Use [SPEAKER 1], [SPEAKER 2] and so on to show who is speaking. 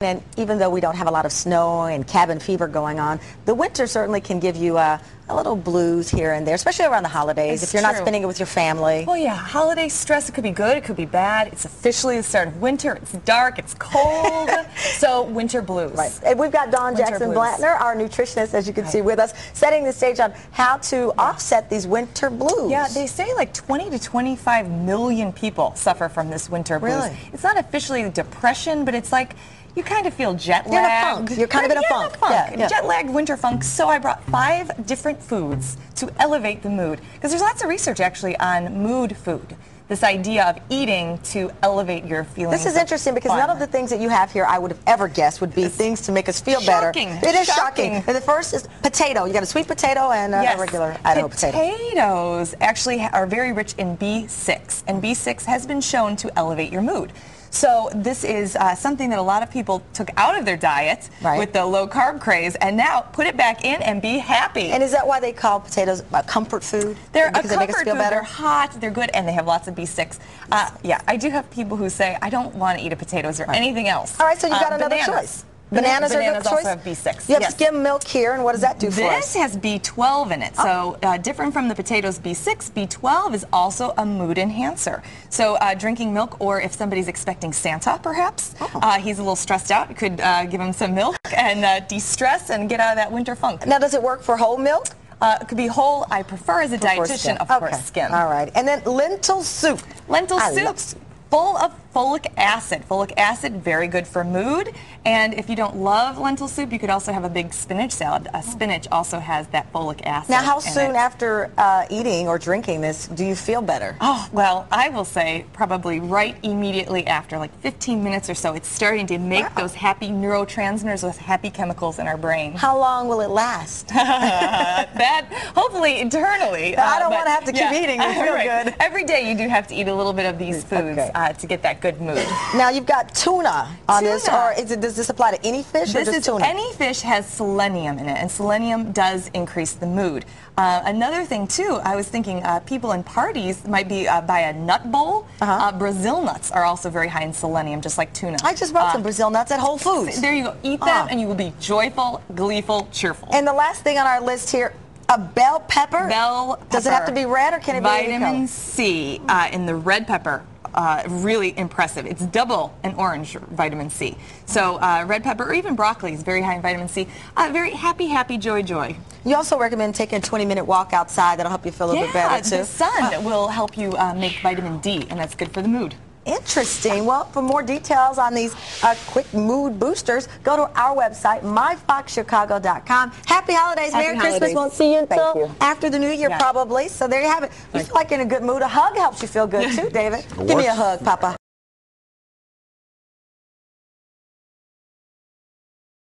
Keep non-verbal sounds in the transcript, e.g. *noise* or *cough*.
[SPEAKER 1] And even though we don't have a lot of snow and cabin fever going on, the winter certainly can give you a, a little blues here and there, especially around the holidays
[SPEAKER 2] It's
[SPEAKER 1] if you're not spending it with your family.
[SPEAKER 2] Well, yeah, holiday stress, it could be good, it could be bad. It's officially the start of winter. It's dark, it's cold. *laughs* so, winter blues.
[SPEAKER 1] Right. And we've got Dawn
[SPEAKER 2] Winter
[SPEAKER 1] Jackson
[SPEAKER 2] blues.
[SPEAKER 1] Blatner, our nutritionist, as you can see with us, setting the stage on how to offset these winter blues.
[SPEAKER 2] Yeah, they say like 20 to 25 million people suffer from this winter blues.
[SPEAKER 1] Really?
[SPEAKER 2] It's not officially depression, but it's like you kind of feel jet lagged.
[SPEAKER 1] You're in a funk. You're kind of in a
[SPEAKER 2] Yeah,
[SPEAKER 1] funk. Yeah, yeah.
[SPEAKER 2] Jet lagged winter funk. So I brought five different foods to elevate the mood. Because there's lots of research actually on mood food. This idea of eating to elevate your feelings.
[SPEAKER 1] This is interesting because
[SPEAKER 2] fun.
[SPEAKER 1] none of the things that you have here I would have ever guessed would be things to make us feel
[SPEAKER 2] shocking.
[SPEAKER 1] better. It is shocking.
[SPEAKER 2] Shocking.
[SPEAKER 1] And the first is potato. You got a sweet potato and a, a regular Idaho potato.
[SPEAKER 2] Potatoes actually are very rich in B6, and B6 has been shown to elevate your mood. So this is uh, something that a lot of people took out of their diet
[SPEAKER 1] Right.
[SPEAKER 2] with the low carb craze, and now put it back in and be happy.
[SPEAKER 1] And is that why they call potatoes a comfort food?
[SPEAKER 2] They're
[SPEAKER 1] because
[SPEAKER 2] a
[SPEAKER 1] they make us feel
[SPEAKER 2] food.
[SPEAKER 1] better.
[SPEAKER 2] They're hot. They're good, and they have lots of B6. Uh, yeah, I do have people who say I don't want to eat a potatoes or anything else.
[SPEAKER 1] All right, so you've got
[SPEAKER 2] Uh,
[SPEAKER 1] another
[SPEAKER 2] bananas.
[SPEAKER 1] choice. Bananas, are a
[SPEAKER 2] bananas
[SPEAKER 1] good choice.
[SPEAKER 2] also have B6.
[SPEAKER 1] You have
[SPEAKER 2] yes.
[SPEAKER 1] skim milk here, and what does that do for us?
[SPEAKER 2] This has B12 in it, so uh, different from the potatoes B6, B12 is also a mood enhancer. So uh, drinking milk, or if somebody's expecting Santa, perhaps,
[SPEAKER 1] Oh.
[SPEAKER 2] uh, he's a little stressed out, could uh, give him some milk *laughs* and uh, de-stress and get out of that winter funk.
[SPEAKER 1] Now, does it work for whole milk?
[SPEAKER 2] Uh, it could be whole. I prefer as a
[SPEAKER 1] Prefer
[SPEAKER 2] dietitian, of
[SPEAKER 1] okay.
[SPEAKER 2] course, skim.
[SPEAKER 1] All right. And then lentil soup.
[SPEAKER 2] Lentil
[SPEAKER 1] I
[SPEAKER 2] soup. Full of folic acid. Folic acid, very good for mood. And if you don't love lentil soup, you could also have a big spinach salad. Uh, spinach also has that folic acid.
[SPEAKER 1] Now, how soon
[SPEAKER 2] it.
[SPEAKER 1] after uh, eating or drinking this do you feel better?
[SPEAKER 2] Oh, well, I will say probably right immediately after, like 15 minutes or so, it's starting to make
[SPEAKER 1] Wow.
[SPEAKER 2] those happy neurotransmitters, those happy chemicals in our brain.
[SPEAKER 1] How long will it last? *laughs*
[SPEAKER 2] that, hopefully, eternally. Uh,
[SPEAKER 1] I don't
[SPEAKER 2] but-
[SPEAKER 1] wanna have to keep eating to feel *laughs*
[SPEAKER 2] Right.
[SPEAKER 1] good.
[SPEAKER 2] Every day you do have to eat a little bit of these foods
[SPEAKER 1] Okay.
[SPEAKER 2] uh, to get that good mood.
[SPEAKER 1] now, you've got tuna on this,
[SPEAKER 2] Tuna.
[SPEAKER 1] or is it, does this apply to any fish or
[SPEAKER 2] This
[SPEAKER 1] just
[SPEAKER 2] is
[SPEAKER 1] tuna?
[SPEAKER 2] any fish has selenium in it, and selenium does increase the mood. Uh, another thing too, I was thinking uh, people in parties might be uh, buy a nut bowl.
[SPEAKER 1] Uh-huh.
[SPEAKER 2] Uh, Brazil nuts are also very high in selenium, just like tuna.
[SPEAKER 1] I just bought
[SPEAKER 2] Uh,
[SPEAKER 1] some Brazil nuts at Whole Foods.
[SPEAKER 2] There you go. Eat them,
[SPEAKER 1] Ah.
[SPEAKER 2] and you will be joyful, gleeful, cheerful.
[SPEAKER 1] And the last thing on our list here, a bell pepper.
[SPEAKER 2] Bell pepper.
[SPEAKER 1] Does it have to be red or can it be any
[SPEAKER 2] Vitamin? C uh, in the red pepper. Uh, really impressive. It's double an orange vitamin C. So uh, red pepper or even broccoli is very high in vitamin C. Uh, very happy, happy, joy, joy.
[SPEAKER 1] You also recommend taking a 20-minute walk outside. That'll help you feel a little bit better too.
[SPEAKER 2] the sun will help you uh, make vitamin D, and that's good for the mood.
[SPEAKER 1] Interesting. Well, for more details on these uh, quick mood boosters, go to our website, myfoxchicago.com. Happy holidays.
[SPEAKER 2] Happy
[SPEAKER 1] Merry Christmas. Won't see you until
[SPEAKER 3] you.
[SPEAKER 1] after the new year,
[SPEAKER 2] Yeah.
[SPEAKER 1] probably. So there you have it. You feel like in a good mood. A hug helps you feel good, too, *laughs* David. Give me a hug, Papa.